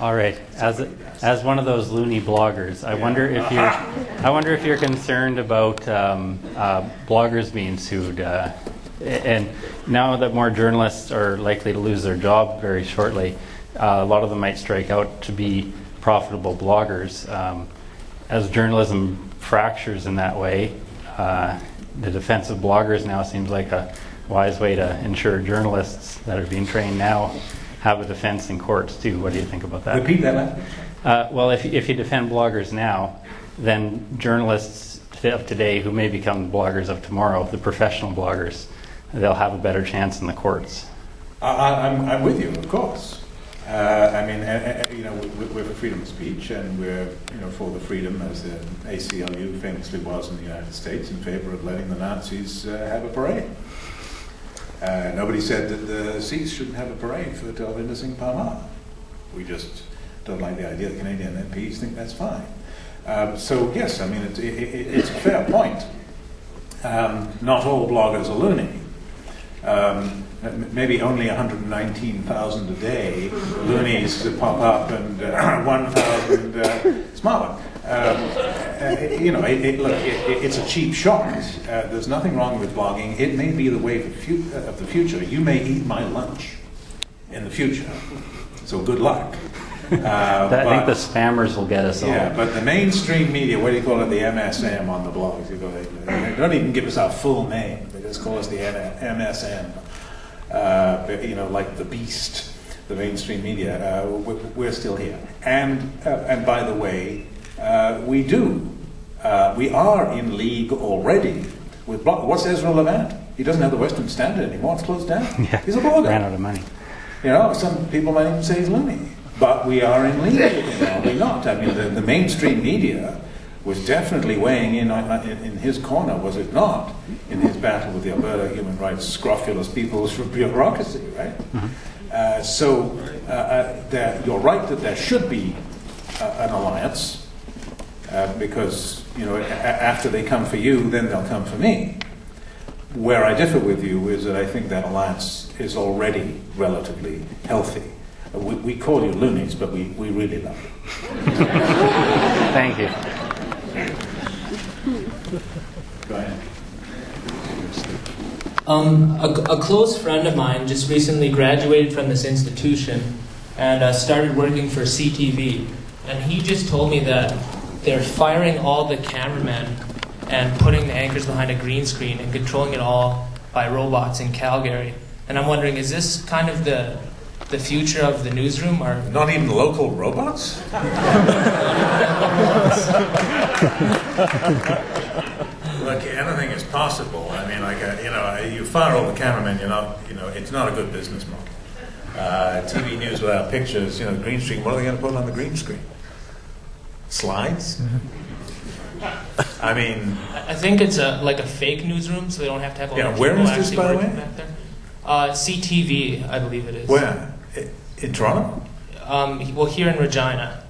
All right. As as one of those loony bloggers, I wonder if you're I wonder if you're concerned about um, uh, bloggers being sued. Uh, and now that more journalists are likely to lose their job very shortly, uh, a lot of them might strike out to be profitable bloggers. Um, as journalism fractures in that way, uh, the defense of bloggers now seems like a wise way to ensure journalists that are being trained now have a defense in courts too. What do you think about that? Repeat that. Uh, well, if, if you defend bloggers now, then journalists of today who may become bloggers of tomorrow, the professional bloggers, they'll have a better chance in the courts. I, I, I'm, I'm with you, of course. Uh, I mean, you know, we- we're for freedom of speech, and we're, you know, for the freedom, as the ACLU famously was in the United States, in favor of letting the Nazis uh, have a parade. Uh, nobody said that the Sikhs shouldn't have a parade for Talwinder Singh Parmar. We just don't like the idea that Canadian MPs think that's fine. Um, so yes, I mean, it, it, it, it's a fair point. Um, not all bloggers are loony. Um, maybe only 119,000 a day loonies pop up and uh, 1,000 uh, smaller. Um, you know, it, it, look, it, it- it's a cheap shot. Uh, there's nothing wrong with blogging. It may be the way of, uh, of the future. You may eat my lunch in the future. So good luck. Uh, That, I think but- the spammers will get us all. yeah, but the mainstream media, what do you call it, the MSM on the blogs? You go, they, they don't even give us our full name. They just call us the M- MSM. Uh, you know, like the beast, the mainstream media. Uh, we- we're still here. And uh, and by the way, uh, we do. Uh, we are in league already with blog. What's Ezra Levant? He doesn't have the Western Standard anymore. It's closed down. Yeah. He's a blogger. Ran out of money. You know, some people might even say he's loony. But we are in league with him, are we not? I mean, the, the mainstream media was definitely weighing in, on, in in his corner, was it not, in his battle with the Alberta human rights scrofulous people's bureaucracy, right? Uh, so uh, uh, there, you're right that there should be uh, an alliance, uh, because, you know, a- a- after they come for you, then they'll come for me. Where I differ with you is that I think that alliance is already relatively healthy. Uh, We, we call you loonies, but we, we really love you. Thank you. Go ahead. Um, a, a close friend of mine just recently graduated from this institution and uh, started working for CTV. And he just told me that they're firing all the cameramen and putting the anchors behind a green screen and controlling it all by robots in Calgary. And I'm wondering, is this kind of the the future of the newsroom, or Not even local robots? Look, anything is possible. I mean, like, uh, you know, you fire all the cameramen, you're not, you know, it's not a good business model. Uh, TV news without pictures, you know, green screen, what are they going to put on the green screen? Slides? I mean, I think it's a like a fake newsroom, so they don't have to have all Yeah, the where people is this, actually by the working way? back there. Uh, CTV, I believe it is. where? In Toronto? Um, well, here in Regina.